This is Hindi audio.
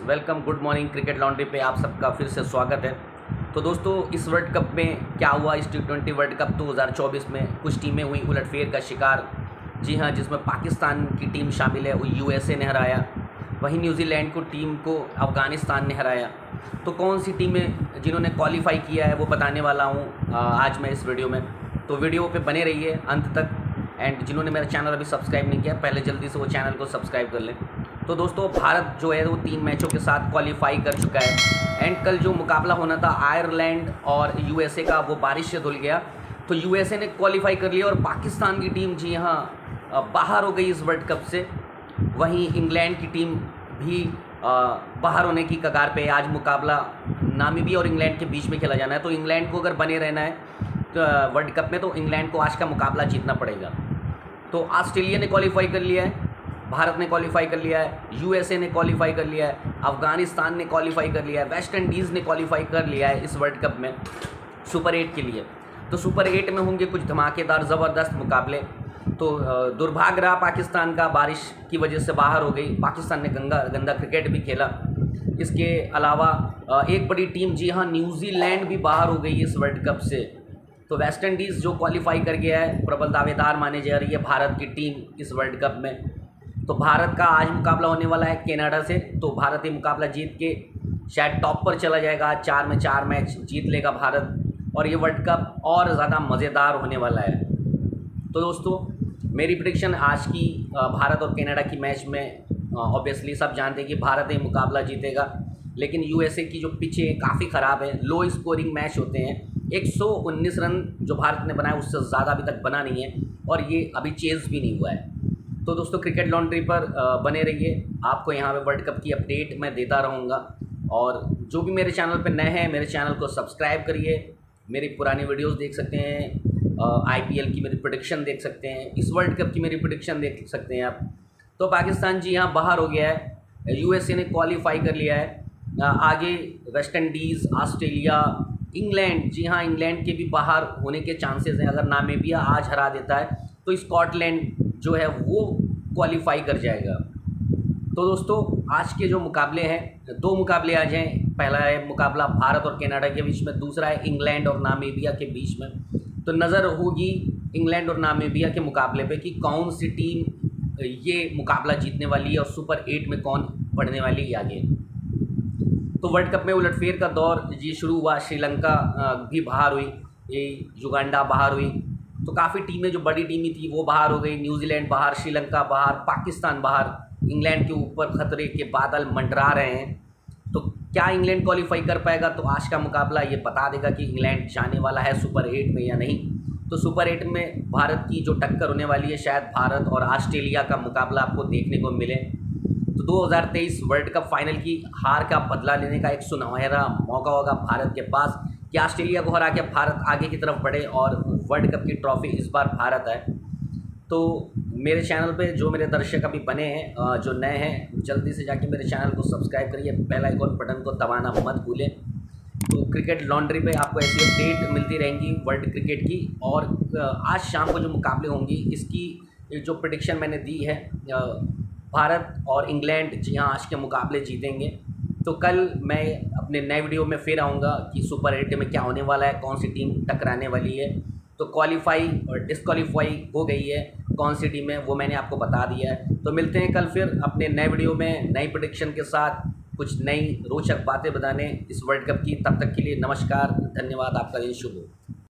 Welcome, good morning, cricket laundry पे आप सबका फिर से स्वागत है। तो दोस्तों, इस वर्ल्ड कप में क्या हुआ? इस टी ट्वेंटी वर्ल्ड कप 2024 में कुछ टीमें हुई उलटफेर का शिकार। जी हाँ जिसमें पाकिस्तान की टीम शामिल है, वो यूएसए ने हराया। वहीं न्यूजीलैंड को टीम को अफ़गानिस्तान ने हराया। तो कौन सी टीमें जिन्होंने क्वालिफाई किया है, वो बताने वाला हूँ आज मैं इस वीडियो में। तो वीडियो पे बने रहिए अंत तक एंड जिन्होंने मेरा चैनल अभी सब्सक्राइब नहीं किया, पहले जल्दी से वो चैनल को सब्सक्राइब कर लें। तो दोस्तों, भारत जो है वो तीन मैचों के साथ क्वालिफाई कर चुका है। एंड कल जो मुकाबला होना था आयरलैंड और यूएसए का, वो बारिश से धुल गया। तो यूएसए ने क्वालिफाई कर लिया और पाकिस्तान की टीम जी हाँ बाहर हो गई इस वर्ल्ड कप से। वहीं इंग्लैंड की टीम भी बाहर होने की कगार पे आज मुकाबला नामीबी और इंग्लैंड के बीच में खेला जाना है। तो इंग्लैंड को अगर बने रहना है तो वर्ल्ड कप में तो इंग्लैंड को आज का मुकाबला जीतना पड़ेगा। तो ऑस्ट्रेलिया ने क्वालिफाई कर लिया है। भारत ने क्वालिफाई कर लिया है यूएसए ने क्वालिफाई कर लिया है, अफ़गानिस्तान ने क्वालिफाई कर लिया है वेस्ट इंडीज़ ने क्वालिफाई कर लिया है इस वर्ल्ड कप में सुपर एट के लिए। तो सुपर एट में होंगे कुछ धमाकेदार, ज़बरदस्त मुकाबले। तो दुर्भाग्य रहा पाकिस्तान का, बारिश की वजह से बाहर हो गई। पाकिस्तान ने गंगा, गंदा क्रिकेट भी खेला। इसके अलावा एक बड़ी टीम जी हाँ न्यूजीलैंड भी बाहर हो गई इस वर्ल्ड कप से। तो वेस्ट इंडीज़ जो क्वालिफाई कर गया है, प्रबल दावेदार माने जा रही है भारत की टीम इस वर्ल्ड कप में। तो भारत का आज मुकाबला होने वाला है कनाडा से। तो भारत ये मुकाबला जीत के शायद टॉप पर चला जाएगा। चार में चार मैच जीत लेगा भारत और ये वर्ल्ड कप और ज़्यादा मज़ेदार होने वाला है। तो दोस्तों, मेरी प्रडिक्शन आज की भारत और कनाडा की मैच में ऑब्वियसली सब जानते हैं कि भारत ये मुकाबला जीतेगा। लेकिन यूएसए की जो पिच है काफ़ी ख़राब है। लो स्कोरिंग मैच होते हैं। 119 रन जो भारत ने बनाया उससे ज़्यादा अभी तक बना नहीं है और ये अभी चेज़ भी नहीं हुआ है। तो दोस्तों, क्रिकेट लॉन्ड्री पर बने रहिए। आपको यहाँ पे वर्ल्ड कप की अपडेट मैं देता रहूँगा। और जो भी मेरे चैनल पर नए हैं, मेरे चैनल को सब्सक्राइब करिए। मेरी पुरानी वीडियोस देख सकते हैं। आईपीएल की मेरी प्रोडिक्शन देख सकते हैं। इस वर्ल्ड कप की मेरी प्रोडिक्शन देख सकते हैं आप। तो पाकिस्तान जी यहाँ बाहर हो गया है। यूएसए ने क्वालिफाई कर लिया है। आगे वेस्ट इंडीज़ ऑस्ट्रेलिया इंग्लैंड जी हाँ इंग्लैंड के भी बाहर होने के चांसेस हैं। अगर नामेबिया आज हरा देता है तो स्कॉटलैंड जो है वो क्वालिफाई कर जाएगा। तो दोस्तों, आज के जो मुकाबले हैं, दो मुकाबले आज हैं। पहला है मुकाबला भारत और कनाडा के बीच में, दूसरा है इंग्लैंड और नामीबिया के बीच में। तो नज़र होगी इंग्लैंड और नामीबिया के मुकाबले पे कि कौन सी टीम ये मुकाबला जीतने वाली है और सुपर एट में कौन बढ़ने वाली है आगे। तो वर्ल्ड कप में उलटफेर का दौर, ये शुरू हुआ, श्रीलंका भी बाहर हुई, ये युगांडा बाहर हुई। तो काफ़ी टीमें जो बड़ी टीमें थी, वो बाहर हो गई। न्यूजीलैंड बाहर, श्रीलंका बाहर, पाकिस्तान बाहर। इंग्लैंड के ऊपर खतरे के बादल मंडरा रहे हैं। तो क्या इंग्लैंड क्वालिफाई कर पाएगा? तो आज का मुकाबला ये बता देगा कि इंग्लैंड जाने वाला है सुपर एट में या नहीं। तो सुपर एट में भारत की जो टक्कर होने वाली है, शायद भारत और ऑस्ट्रेलिया का मुकाबला आपको देखने को मिले। तो 2023 वर्ल्ड कप फाइनल की हार का बदला लेने का एक सुनहरा मौका होगा भारत के पास। कि ऑस्ट्रेलिया को हरा के भारत आगे की तरफ़ बढ़े और वर्ल्ड कप की ट्रॉफी इस बार भारत है। तो मेरे चैनल पे जो मेरे दर्शक अभी बने हैं जो नए हैं, जल्दी से जाके मेरे चैनल को सब्सक्राइब करिए, बेल आइकॉन बटन को दबाना मत भूलें। तो क्रिकेट लॉन्ड्री पे आपको ऐसी अपडेट मिलती रहेंगी वर्ल्ड क्रिकेट की और आज शाम को जो मुकाबले होंगी, इसकी जो प्रडिक्शन मैंने दी है भारत और इंग्लैंड जी हाँ आज के मुकाबले जीतेंगे। तो कल मैं अपने नए वीडियो में फिर आऊँगा कि सुपर एट में क्या होने वाला है, कौन सी टीम टकराने वाली है। तो क्वालिफाई और डिसक्वालीफाई हो गई है, कौन सी टीम है, वो मैंने आपको बता दिया है। तो मिलते हैं कल फिर अपने नए वीडियो में, नई प्रोडिक्शन के साथ कुछ नई रोचक बातें बताने इस वर्ल्ड कप की। तब तक के लिए नमस्कार, धन्यवाद, आपका दिन शुभ हो।